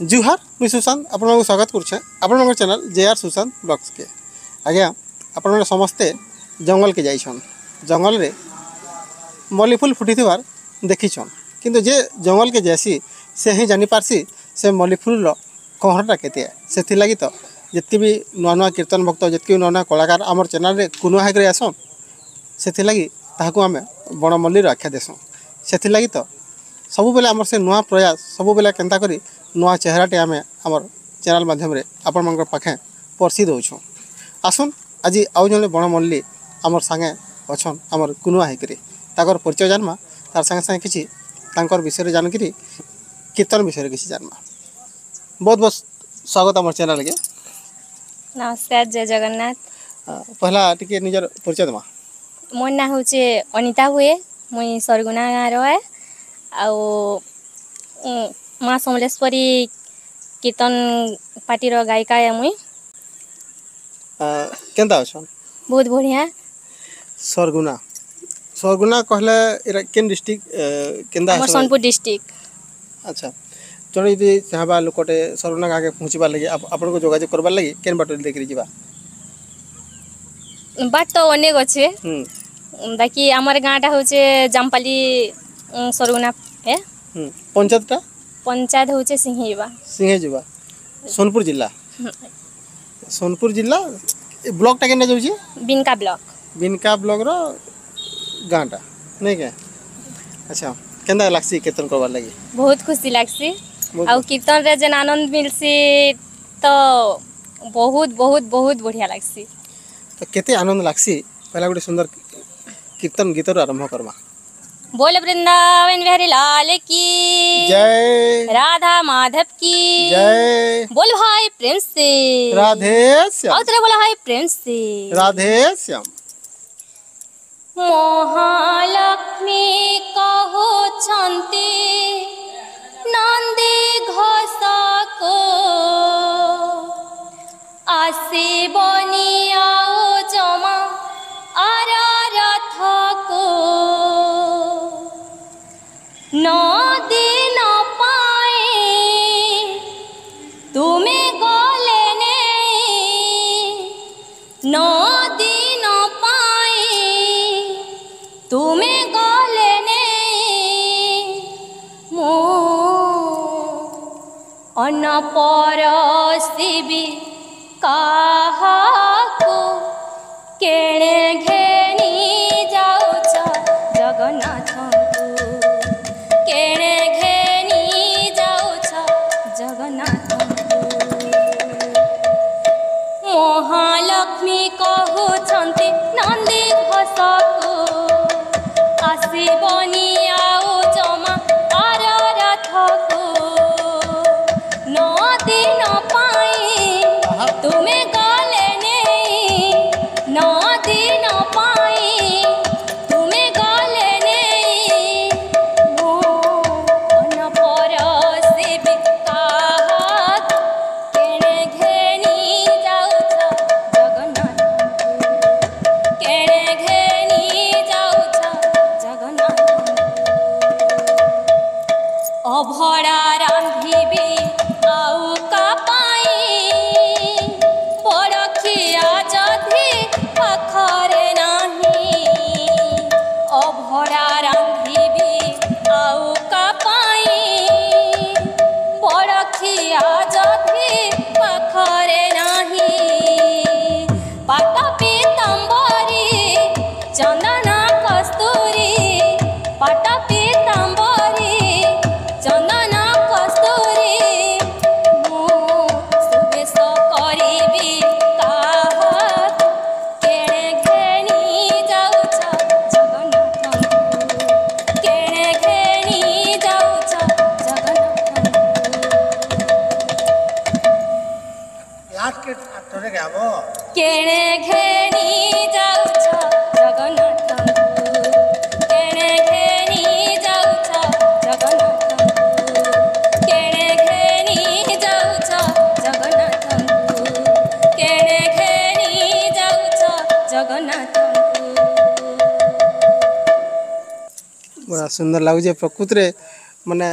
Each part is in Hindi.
ଜୁହାର ମୁଇଁ ସୁଶାନ୍ତ ଆପଣମାନଙ୍କୁ ସ୍ୱାଗତ କରୁଛେ ଆପଣଙ୍କର ଚ୍ୟାନେଲ ଜେ ଆର୍ ସୁଶାନ୍ତ ବ୍ଲଗ୍ସକେ ଆଜ୍ଞା ଆପଣମାନେ ସମସ୍ତେ ଜଙ୍ଗଲକେ ଯାଇଛନ୍ ଜଙ୍ଗଲରେ ମଲ୍ଲି ଫୁଲ ଫୁଟିଥିବାର ଦେଖିଛନ୍ କିନ୍ତୁ ଯେ ଜଙ୍ଗଲକେ ଯାଏସି ସେ ହିଁ ଜାଣିପାର୍ସି ସେ ମଲ୍ଲି ଫୁଲର କହରଟା କେତେ ସେଥିଲାଗି ତ ଯେତ୍କି ବି ନୂଆ ନୂଆ କୀର୍ତ୍ତନ ଭକ୍ତ ଯେତ୍କି ବି ନୂଆ ନୂଆ କଳାକାର ଆମର ଚ୍ୟାନେଲରେ କୁନୁଆ ହେଇକରି ଆସନ୍ ସେଥିଲାଗି ତାହାକୁ ଆମେ ବଣମଲ୍ଲିର ଆଖ୍ୟା ଦେସୁଁ ସେଥିଲାଗି ତ ସବୁବେଳେ ଆମର ସେ ନୂଆ ପ୍ରୟାସ ସବୁବେଳେ କେନ୍ତା କରି ନୂଆ ଚେହେରାଟି ଆମେ ଆମର ଚ୍ୟାନେଲ୍ ମାଧ୍ୟମରେ ଆପଣମାନଙ୍କ ପାଖେ ପର୍ସି ଦେଉଛୁ ଆସୁନ୍ ଆଜି ଆଉ ଜଣେ ବଣମଲ୍ଲୀ ଆମର ସାଙ୍ଗେ ଅଛନ୍ ଆମର କୁନୁଆ ହେଇକିରି ତାଙ୍କର ପରିଚୟ ଜାନ୍ମା ତାର ସାଙ୍ଗେ ସାଙ୍ଗେ କିଛି ତାଙ୍କର ବିଷୟରେ ଜାଣିକିରି କୀର୍ତ୍ତନ ବିଷୟରେ କିଛି ଜାନ୍ମା ବହୁତ ବହୁତ ସ୍ୱାଗତ ଆମର ଚ୍ୟାନେଲ୍କେ ନମସ୍କାର ଜୟ ଜଗନ୍ନାଥ ପହିଲା ଟିକେ ନିଜର ପରିଚୟ ଦେମା ମୋ ନାଁ ହେଉଛେ ଅନିତା ହୁଏ ମୁଇଁ ସରଗୁନା ଗାଁ ରହେ ଆଉ মা ସମଲେଶ୍ୱରୀ କୀର୍ତ୍ତନ ପାର୍ଟିର ଗାୟିକା ଏ ମୁଇଁ କେନ୍ତା ଅଛନ୍ ବହୁତ ବଢ଼ିଆ ସରଗୁନା ସରଗୁନା କହିଲେ ଏଇଟା କେନ୍ ଡିଷ୍ଟ୍ରିକ୍ଟ କେନ୍ତା ଆମର ସୋନପୁର ଡିଷ୍ଟ୍ରିକ୍ଟ ଆଚ୍ଛା ଜଣେ ଯଦି ଚାହିଁବା ଲୋକଟେ ସରଗୁନା ଗାଁକେ ପହଞ୍ଚିବାର ଲାଗି ଆପଣଙ୍କୁ ଯୋଗାଯୋଗ କରିବାର ଲାଗି କେନ୍ ବାଟ ଦେଖିକି ଯିବା ବାଟ ତ ଅନେକ ଅଛେ ବାକି ଆମର ଗାଁଟା ହଉଛେ ଜାମପାଲି ସରଗୁନା ପଞ୍ଚାୟତଟା ପଞ୍ଚାୟତ ହେଉଛି ସିଂହେଜୁବା ସିଂହେଜୁବା ସୋନପୁର ଜିଲ୍ଲା ସୋନପୁର ଜିଲ୍ଲା ଏ ବ୍ଲକଟା କେନ୍ତା ଯାଉଛି ବିନକା ବ୍ଲକ ବିନକା ବ୍ଲକର ଗାଁଟା ନାଇଁ କେଁ ଆଚ୍ଛା କେନ୍ତା ଲାଗ୍ସି କୀର୍ତ୍ତନ କରବାର୍ ଲାଗି ବହୁତ ଖୁସି ଲାଗ୍ସି ଆଉ କୀର୍ତ୍ତନରେ ଯେନ୍ ଆନନ୍ଦ ମିଲ୍ସି ତ ବହୁତ ବହୁତ ବହୁତ ବଢ଼ିଆ ଲାଗ୍ସି ତ କେତେ ଆନନ୍ଦ ଲାଗ୍ସି ପହିଲା ଗୋଟେ ସୁନ୍ଦର କୀର୍ତ୍ତନ ଗୀତରୁ ଆରମ୍ଭ କରମା ବୋଲ ବୃନ୍ଦାବନ ବିହାରୀ ଲାଲ କି जय राधा माधव की जय बोल भाई प्रेम से राधे श्याम तेरा बोला भाई प्रेम से राधे श्याम महालक्ष्मी कहो छंते नंदी घोष को आसे बनिया जमा आरा परसिबि कहा me para ti. বড় সুন্দর লাগুছে প্রকৃতিরে মানে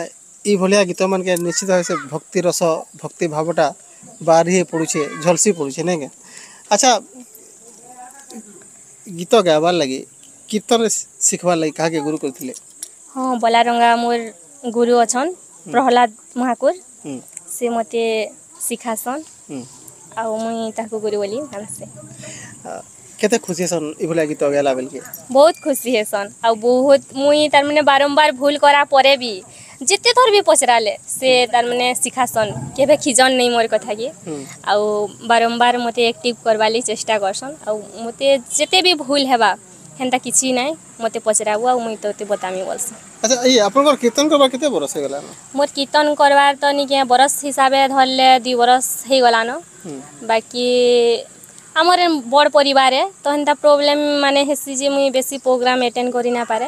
এইভাবে গীত মানকে নিশ্চিত ভাবে ভক্তি রস ভক্তি ভাবটা বাহারি পড়ুছে ঝলসি পড়ুছে নাই আচ্ছা গীত গাইবার লাগে কীর্তন শিখবার লাগে কাহাকে গুরু করে হ্যাঁ বলারঙ্গা মোর গুরু অছন প্রহ্লাদ মহাকুর সে মতে শিখাছন আর মুই তাকে গুরু বলি ভাবছি কেতে খুশি হেসন এইভাবে গীত গাইলা বেলকে বহুত খুশি হেসন আর বহুত মুই তার মানে বারম্বার ভুল করা পরে বি ଯେତେ ଥର ବି ପଚରାଲେ ସେ ତାର୍ ମାନେ ଶିଖାସନ୍ କେବେ ଖିଜନ୍ ନେଇ ମୋର କଥା କି ଆଉ ବାରମ୍ବାର ମୋତେ ଆକ୍ଟିଭ୍ କରବାର୍ ଲାଗି ଚେଷ୍ଟା କରସନ୍ ଆଉ ମୋତେ ଯେତେ ବି ଭୁଲ ହେବା ହେନ୍ତା କିଛି ନାଇଁ ମୋତେ ପଚରାବୁ ଆଉ ମୁଇଁ ତୋତେ ବତାମି ବୋଲସି ଆଚ୍ଛା ଏଇ ଆପଣଙ୍କର କୀର୍ତ୍ତନ କରବା କେତେ ବରଷ ହେଇଗଲା ମୋର କୀର୍ତ୍ତନ କରବାର ତ ନିକେ ବରଷ ହିସାବେ ଧରଲେ ଦୁଇ ବରଷ ହେଇଗଲାନ ବାକି আমার বড় পরিবারে তো হেন্তা প্রবলেম মানে হেসি যে মুই বেশি প্রোগ্রাম এটেন্ড করি না পারে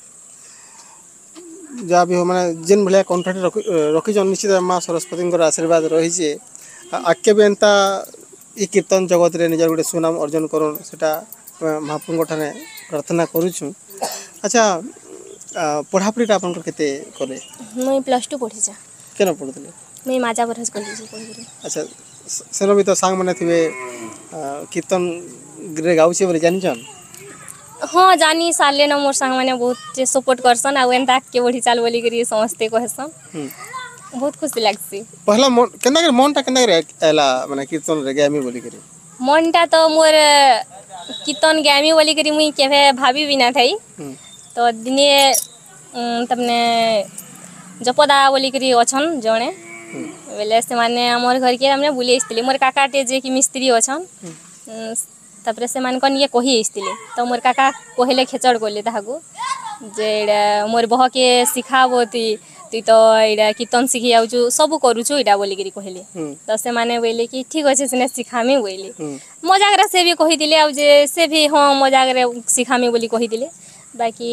ଯାହା ବି ହେଉ ମାନେ ଯେନ୍ ଭଳିଆ କଣ୍ଠଟି ରଖିଛନ୍ ନିଶ୍ଚିତ ମା ସରସ୍ୱତୀଙ୍କର ଆଶୀର୍ବାଦ ରହିଛେ ଆଗ୍କେ ବି ଏନ୍ତା ଇ କୀର୍ତ୍ତନ ଜଗତରେ ନିଜର ଗୋଟେ ସୁନାମ ଅର୍ଜନ କରୁନ୍ ସେଟା ଆମେ ମହାପ୍ରଭୁଙ୍କ ଠାରେ ପ୍ରାର୍ଥନା କରୁଛୁ ଆଚ୍ଛା ପଢ଼ାପଢ଼ିଟା ଆପଣଙ୍କର କେତେ କଲେ ମୁଇଁ ପ୍ଲସ୍ ଟୁ ପଢ଼ିଛେ କେନ ପଢ଼ୁଥିଲେ ମୁଇଁ ମାଜା ବରହଜ କଲେଜ ପଢ଼ୁଥିଲି ଆଚ୍ଛା ସେନ ବି ତ ସାଙ୍ଗମାନେ ଥିବେ କୀର୍ତ୍ତନରେ ଗାଉଛେ ବୋଲି ଜାଣିଛନ୍ हाँ जानी साले न मोर सांग मैंने बहुत सपोर्ट करसन आउ एंता के बढ़ी चाल बोली करी समस्ते कहसन बहुत खुशी लगसी पहला मन केना के मनटा केना के एला माने कीर्तन रे गैमी बोली करी मनटा तो मोर कीर्तन गैमी बोली करी मुई केभे भाभी बिना थई तो दिने तमने जपदा बोली करी अछन जणे बोले से माने हमर घर के हमने बुली आइतली मोर काका टे जे की मिस्त्री अछन ତାପରେ ସେମାନେ କ'ଣ ଇଏ କହି ଆସିଥିଲେ ତ ମୋର କାକା କହିଲେ ଖେଚଡ଼ କଲେ ତାହାକୁ ଯେ ଏଇଟା ମୋର ବହ କିଏ ଶିଖାବ ତୁଇ ତୁଇ ତ ଏଇଟା କୀର୍ତ୍ତନ ଶିଖି ଯାଉଛୁ ସବୁ କରୁଛୁ ଏଇଟା ବୋଲିକିରି କହିଲେ ତ ସେମାନେ ବୋଇଲେ କି ଠିକ୍ ଅଛି ସିନା ଶିଖାମି ବୋଇଲେ ମଜାକରେ ସେ ବି କହିଥିଲେ ଆଉ ଯେ ସେ ବି ହଁ ମଜାକରେ ଶିଖାମି ବୋଲି କହିଥିଲେ ବାକି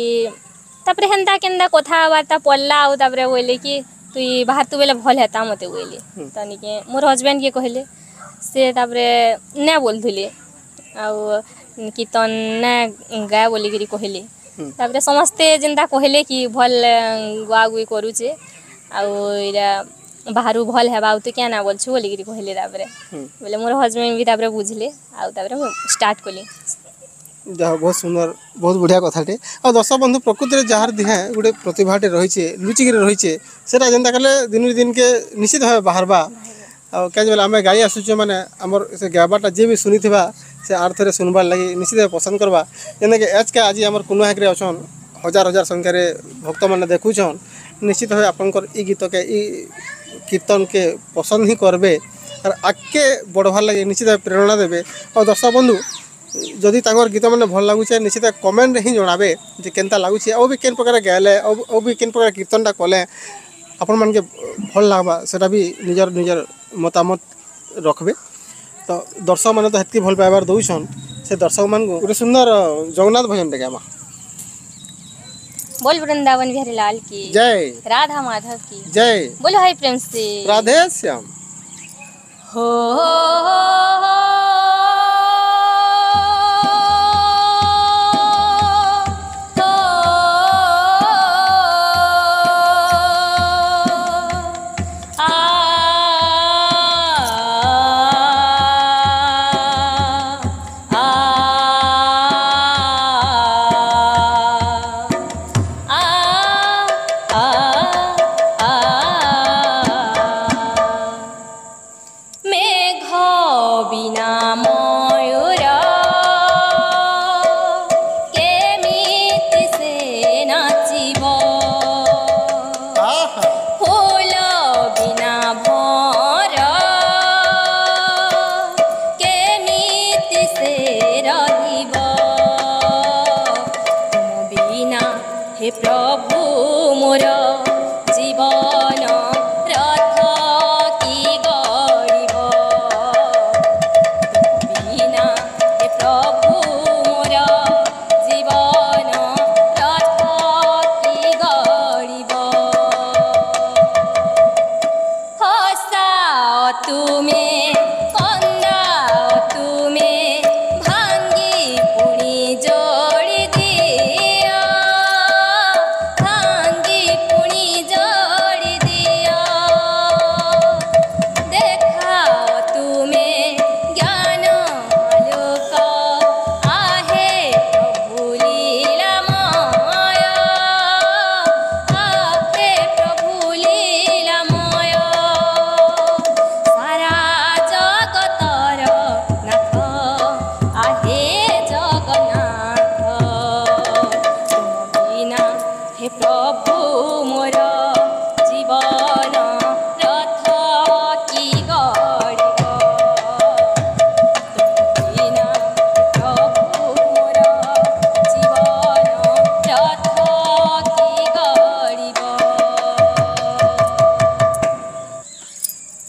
ତାପରେ ହେନ୍ତା କେନ୍ତା କଥାବାର୍ତ୍ତା ପଡ଼ଲା ଆଉ ତାପରେ ବୋଇଲେ କି ତୁଇ ବାହାରତୁ ବେଲେ ଭଲ୍ ହେତା ମୋତେ ବୋଇଲେ ତ ନିକେ ମୋର ହଜବେଣ୍ଡ କିଏ କହିଲେ ସେ ତାପରେ ନା ବୋଲୁଥିଲେ ଆଉ କି ତନେ ଗାଏ ବୋଲିକିରି କହିଲେ ତାପରେ ସମସ୍ତେ ଯେନ୍ତା କହିଲେ କି ଭଲ ଗୁଆ ଗୁଇ କରୁଛେ ଆଉ ଇଟା ବାହାରୁ ଭଲ ହେବା ଆଉ ତୁ କେଁ ନା ବୋଲଛୁ ବୋଲିକିରି କହିଲେ ତାପରେ ବୋଲେ ମୋର ହଜବେଣ୍ଡ ବି ତାପରେ ବୁଝିଲେ ଆଉ ତାପରେ ମୁଁ ଷ୍ଟାର୍ଟ କଲି ଯାହା ବହୁତ ସୁନ୍ଦର ବହୁତ ବଢ଼ିଆ କଥାଟେ ଆଉ ଦଶ ବନ୍ଧୁ ପ୍ରକୃତିରେ ଯାହାର ଦିହେଁ ଗୋଟେ ପ୍ରତିଭାଟେ ରହିଛେ ଲୁଚିକିରି ରହିଛେ ସେଟା ଯେନ୍ତା କଲେ ଦିନରୁ ଦିନକେ ନିଶ୍ଚିତ ଭାବେ ବାହାରବା ଆଉ କାହିଁକି ବୋଲେ ଆମେ ଗାଇ ଆସୁଛେ ମାନେ ଆମର ସେ ଗାଇବାଟା ଯିଏ ବି ଶୁଣିଥିବା से आर थे शुणबार लगी निश्चित पसंद करवा जेनके एच के आज आम कुनु हाक हजार हजार संख्यार भक्त मैंने देखुन निश्चित भाव आप इ गीत के कीर्तन के पसंद ही करबे और आगे बढ़वार लगे निश्चित प्रेरणा देवे और दर्शक बंधु जदि तक गीत मैंने भल लगुचे निश्चित कमेंट हिं जनाबे जे के लगुचे और भी केन प्रकार गायले और भी केन प्रकार कीर्तनटा कले आपण मान भल लगवा सेटा भी निजर निजर मतामत रखबे तो दर्शक मैंने तो हेत भल पाइबार दौन से दर्शक मान को गोटे सुंदर जगन्नाथ भजन टे बोल वृंदावन बिहारी लाल की जय राधा माधव की जय बोल हाय प्रेम से राधे श्याम हो, हो, हो, हो, हो, हो, हो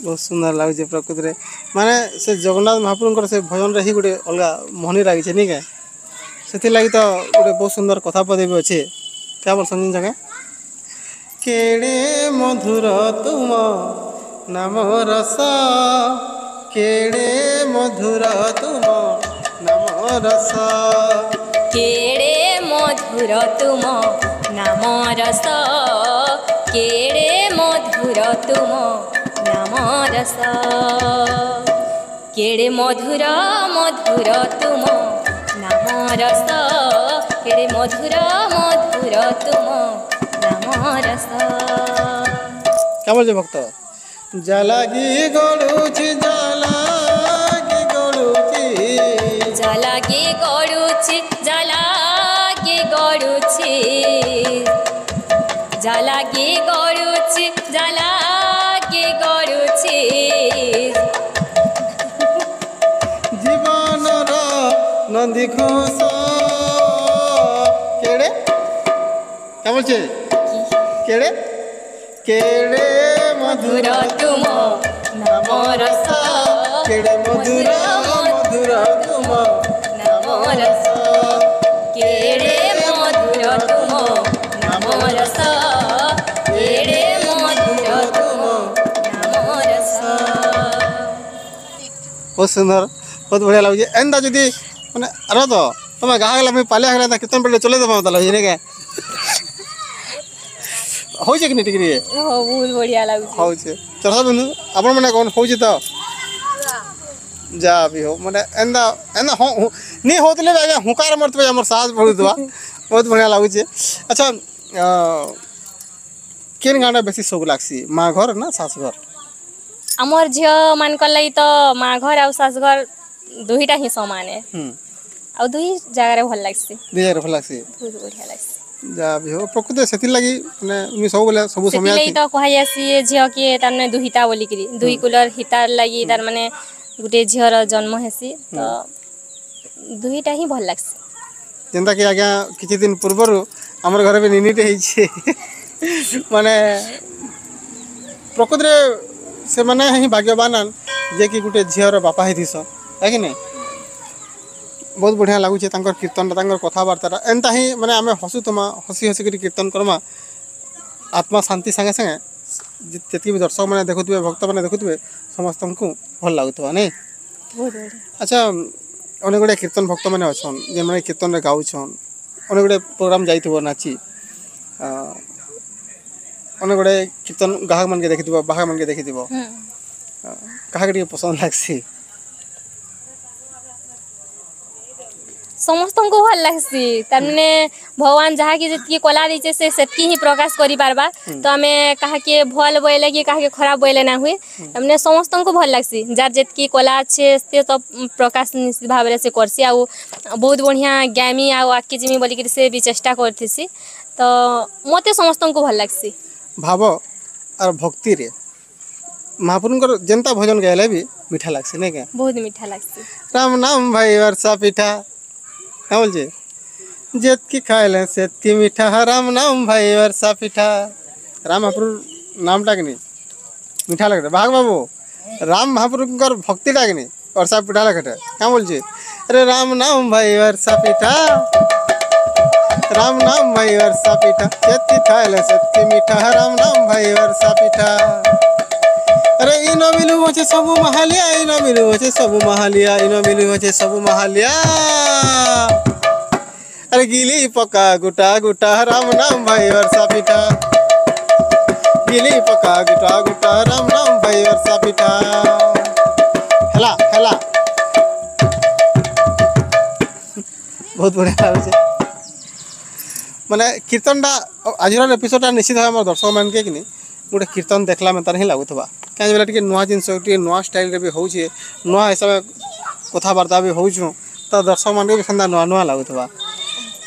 ବହୁତ ସୁନ୍ଦର ଲାଗୁଛି ପ୍ରକୃତିରେ ମାନେ ସେ ଜଗନ୍ନାଥ ମହାପ୍ରଭୁଙ୍କର ସେ ଭଜନରେ ହିଁ ଗୋଟେ ଅଲଗା ମହନି ଲାଗିଛି ନାଇଁ କାଏଁ ସେଥିର୍ଲାଗି ତ ଗୋଟେ ବହୁତ ସୁନ୍ଦର କଥା ବି ଅଛେ କାଁ ବୋଲସନ୍ ସଞ୍ଜିନ ଜଗେ କେଡ଼େ ମଧୁର ତୁମ ନାମ ରସ କେଡ଼େ ମଧୁର ତୁମ ନାମ ରସ କେଡ଼େ ମଧୁର ତୁମ ନାମ ରସ କେଡ଼େ ମଧୁର ତୁମ কেড়ে মধুর মধুর তুম নাম রস কেড়ে মধুর মধুর তুম নাম রস কেমন যে ভক্ত জালাগি গড়ুচি জালাগি গড়ুচি জালাগি গড়ুচি জালাগি গড়ুচি জালাগি গড় নন্দী ঘোষ কেড়ে কে বলছে কেড়ে কেড়ে মধুর তুম নাম রস কেড়ে মধুর মধুর তুম নাম রস কেড়ে মধুর তুম নাম রস কেড়ে মধুর তুম নাম রস বহুত সুন্দর বহুত বঢ়িয়া লাগুছে এন্তা যদি ಮನೆ ಅರೋದು ತಮಗೆ ಆಗಲ್ಲ ಮೀ ಪಲ್ಯ ಆಗಲ್ಲ ಅಂತ ಕಿತ್ತನ್ ಬೆಳ್ಳಿ ಚೊಲೋ ಬಂತಲ್ಲ ಹೀರಿಗೆ ହଉଛେ କି ନି ଟିକେ ଟିକେ ବହୁତ ବଢ଼ିଆ ଲାଗୁଛି ହଉଛେ ଚରସା ବନ୍ଧୁ ଆପଣମାନେ କ'ଣ ହଉଛେ ତ ଯାହା ବି ହଉ ମାନେ ଏନ୍ତା ଏନ୍ତା ହଁ ନି ହଉଥିଲେ ବି ଆଜ୍ଞା ହୁଙ୍କାର ମାରୁଥିବେ ଆମର ସାହସ ପଡ଼ୁଥିବା ବହୁତ ବଢ଼ିଆ ଲାଗୁଛେ ଆଚ୍ଛା କେନ୍ ଗାଁଟା ବେଶୀ ସଉକ ଲାଗ୍ସି ମା ଘର ନା ଶାଶୁ ଘର ଆମର ଝିଅମାନଙ୍କର ଲାଗି ତ ମା ଘର ଆଉ ଶାଶୁ ଘର ଦୁଇଟା ହିଁ ସମାନ ହୁଁ ଆଉ ଦୁଇ ଜାଗାରେ ଭଲ ଲାଗ୍ସି ଦୁଇ ଜାଗାରେ ଭଲ ଲାଗ୍ସି ବହୁତ ବଢ଼ିଆ ଲାଗ୍ସି ଯାହା ବି ହଉ ପ୍ରକୃତି ସେଥିର୍ ଲାଗି ମାନେ ମୁଇଁ ସବୁବେଳେ ସବୁ ସମୟ ସେଥିଲାଗି ତ କୁହାଯାଏସି ଏ ଝିଅ କିଏ ତାର ମାନେ ଦୁହିତା ବୋଲିକିରି ଦୁଇ କୁଲର ହିତାର ଲାଗି ତାର ମାନେ ଗୋଟେ ଝିଅର ଜନ୍ମ ହେସି ତ ଦୁଇଟା ହିଁ ଭଲ ଲାଗ୍ସି ଯେନ୍ତାକି ଆଜ୍ଞା କିଛି ଦିନ ପୂର୍ବରୁ ଆମର ଘରେ ବି ନିନିଟେ ହେଇଛି ମାନେ ପ୍ରକୃତିରେ ସେମାନେ ହିଁ ଭାଗ୍ୟବାନ ଯେ କି ଗୋଟେ ଝିଅର ବାପା ହେଇଥିସନ୍ ହେ କି ନାହିଁ ବହୁତ ବଢ଼ିଆ ଲାଗୁଛେ ତାଙ୍କର କୀର୍ତ୍ତନଟା ତାଙ୍କର କଥାବାର୍ତ୍ତାଟା ଏନ୍ତା ହିଁ ମାନେ ଆମେ ହସୁଥମା ହସି ହସିକିରି କୀର୍ତ୍ତନ କର୍ମା ଆତ୍ମା ଶାନ୍ତି ସାଙ୍ଗେ ସାଙ୍ଗେ ଯେତିକି ବି ଦର୍ଶକମାନେ ଦେଖୁଥିବେ ଭକ୍ତମାନେ ଦେଖୁଥିବେ ସମସ୍ତଙ୍କୁ ଭଲ ଲାଗୁଥିବ ନାଇଁ ଆଚ୍ଛା ଅନେକ ଗୁଡ଼ିଏ କୀର୍ତ୍ତନ ଭକ୍ତମାନେ ଅଛନ୍ ଯେମାନେ କୀର୍ତ୍ତନରେ ଗାଉଛନ୍ ଅନେକ ଗୁଡ଼ିଏ ପ୍ରୋଗ୍ରାମ୍ ଯାଇଥିବ ନାଚି অনেক গুড়ে কীর্তন গ্রাহক ଦେଖିଥିବ দেখিথিব ଦେଖିଥିବ କାହାକେ ଟିକେ কাহাকে ଲାଗ୍ସି समस्त को भल लगसी तमने भगवान जहाँ जी कला दीचे से प्रकाश कर पार्बा तो आम कहा भल बोले कि कहा खराब बोले ना हुए तमने समस्त को भल लगसी जार जी कला अच्छे से तो प्रकाश निश्चित भाव से करसी आ बहुत बढ़िया ज्ञानी आकेजीमी बोल से भी चेष्टा करती तो मत समस्त को भल लगसी भाव आर भक्ति महाप्रभु जनता भजन गायले मीठा लगसी नहीं क्या बहुत मीठा लगसी राम नाम भाई वर्षा पिठा क्या बोल जेत की खाएल सेत की मीठा राम नाम भाई वर्षा पीठा राम महापुरु नाम डाकनी मीठा लगटे भाग बाबू राम महापुरुषर भक्ति डाकनी वर्षा पीठा लगटे क्या बोल अरे राम नाम भाई वर्षा पीठा राम नाम भाई वर्षा पीठा सेत की खाएल सेत की मीठा राम नाम भाई वर्षा पीठा अरे इन मिलू होचे सब महालिया इन मिलू होचे सब महालिया इन मिलू होचे सब महालिया अरे गिली पका गुटा गुटा राम नाम भाई वर्षा पिता गिली पका गुटा गुटा राम नाम भाई वर्षा पिता हला हला बहुत बढ़िया कीर्तन মানে কীর্তনটা एपिसोड निश्चित নিশ্চিত दर्शक मान के कि কিনি গোটে কীর্তন দেখলাম এতার ही लगुवा कहीं बोले टे नुआ जिनस नुआ स्टाइल भी हो नुआ हिसाब कथबार्ता भी हो तो दर्शक मान भी सेना नुआ नुआ लगुवा था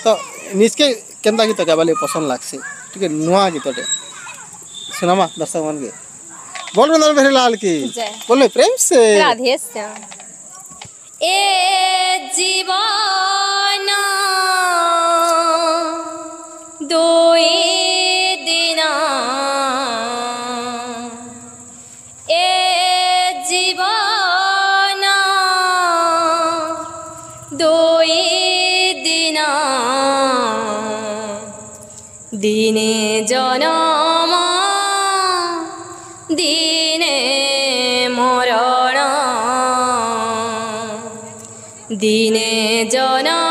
तो निजके के गीत गा बोले पसंद लग्सी टे नुआ गीतटे सुनामा दर्शक मान के बोल रहे लाल की बोले प्रेम से ए जीवाना दोई দিনে জনম দিনে মরণ দিনে জনম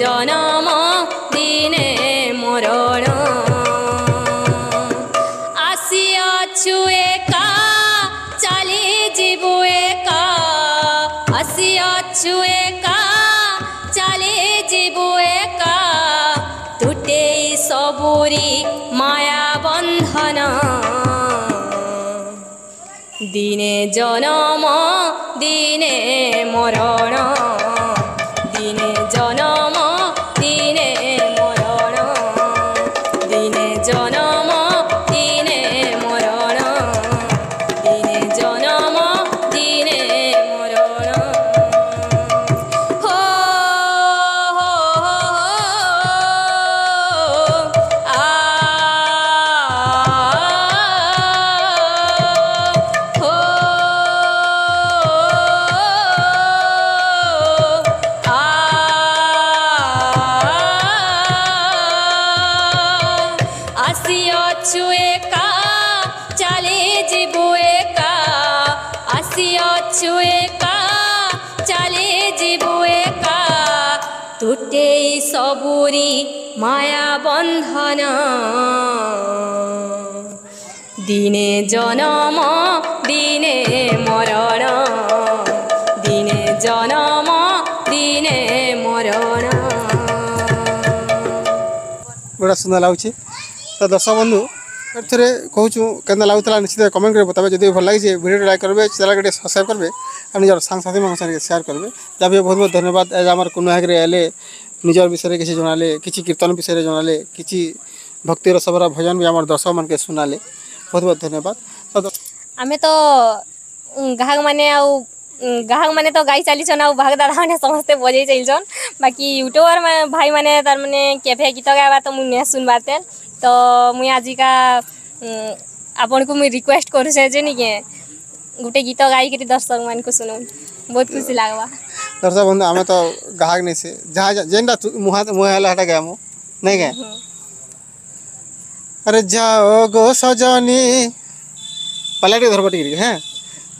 জনম দিনে মরণ আসিয়াছু একা চালি যিবু একা আসিয়াছু একা চালি যিবু একা তুটেই সবুরি মায়া বন্ধন দিনে জনম দিনে মরণ বাহানা দিনে জনম দিনে মরণ দিনে জনম দিনে মরণ বড় সুন্দর লাগুছে তো দর্শক বন্ধু এর কৌছু কেন লাগুলা নিশ্চিত কমেন্ট করবে তবে যদি ভালো লাগিছে ভিডিওটি লাইক করবে চ্যানেলকে টিকে সবসক্রাইব করবে আর নিজের সাংসাথী মানুষ সেয়ার করবে যা বহু বহু ধন্যবাদ আজ আমার কোনো হ্যাকরে এলে ନିଜର ବିଷୟରେ କିଛି ଜଣାଲେ କିଛି କୀର୍ତ୍ତନ ବିଷୟରେ ଜଣାଲେ କିଛି ଭକ୍ତିର ସବର ଭଜନ ବି ଆମର ଦର୍ଶକମାନଙ୍କୁ ଶୁଣାଲେ ବହୁତ ବହୁତ ଧନ୍ୟବାଦ ଆମେ ତ ଗ୍ରାହକମାନେ ଆଉ ଗ୍ରାହକମାନେ ତ ଗାଇ ଚାଲିଛନ୍ ଆଉ ଭାଗ ଦାଦାମାନେ ସମସ୍ତେ ବଜେଇ ଚାଲିଛନ୍ ବାକି ୟୁଟ୍ୟୁବର ଭାଇମାନେ ତାରମାନେ କେଭେ ଗୀତ ଗାଇବା ତ ମୁଁ ନୁହେଁ ଶୁନବାର୍ ତେଲ୍ ତ ମୁଇଁ ଆଜିକା ଆପଣଙ୍କୁ ମୁଇଁ ରିକ୍ୱେଷ୍ଟ କରୁଛେଁ ଯେ ନିକେ ଗୋଟେ ଗୀତ ଗାଇକିରି ଦର୍ଶକମାନଙ୍କୁ ଶୁଣଉନ୍ ବହୁତ ଖୁସି ଲାଗ୍ବା दर्शक बंधु आम तो ग्राहक नहीं से जहाँ जेनटा मुहा मुहला हटा गया नहीं गए अरे जाओ गो सजनी पल्ला धरब हाँ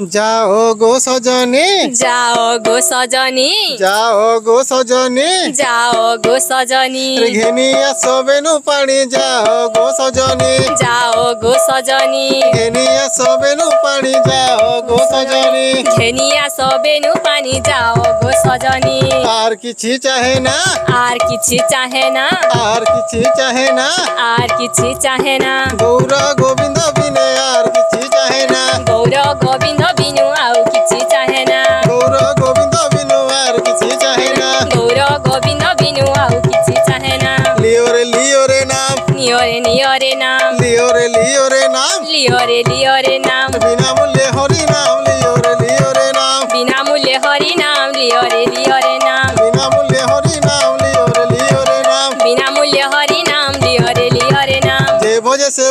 जाओ गो सजनी जाओ गो सजनी जाओ गो सजनी जाओ गो सजनी घेनी आसो बेनु पानी जाओ गो सजनी जाओ गो सजनी घेनी आसो बेनु पानी जाओ गो सजनी घेनी आसो बेनु पानी जाओ गो सजनी आर किछि चाहे ना आर किछि चाहे ना आर किछि चाहे ना आर किछि चाहे ना गौरा गोविंद बिन आर किछि চাহে না গৌর গোবিন্দ বিনু আউ কিছু চাহে না গৌর গোবিন্দ বিনু আর কিছু চাহে না গৌর গোবিন্দ বিনু আউ কিছু চাহে না লিওরে লিওরে নাম নিয়রে নিয়রে নাম লিওরে লিওরে নাম লিওরে লিওরে নাম বিনামূল্যে হরি নাম লিওরে লিওরে নাম বিনামূল্যে হরি নাম লিওরে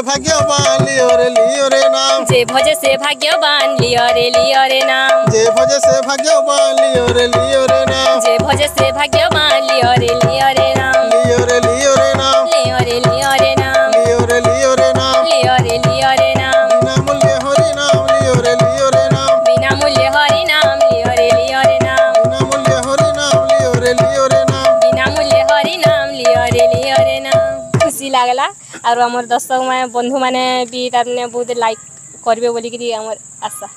ভাগ্যবান जे भजे से भाग्यवान लियो रे लियो रे नाम जे भजे से भाग्यवान लियो रे लियो रे नाम जे भजे से भाग्यवान लियो रे लियो रे नाम लियो रे लियो रे नाम लियो रे लियो रे नाम लियो रे लियो रे नाम लियो रे लियो रे नाम बिना मूल्य हरि नाम लियो रे लियो रे नाम बिना मूल्य हरि नाम लियो रे लियो रे नाम बिना मूल्य हरि नाम लियो रे लियो रे नाम बिना मूल्य हरि नाम लियो रे लियो रे नाम खुशी लागला आरो हमर दर्शक माने बंधु माने भी तारने बहुत लाइक करें बोलिक आशा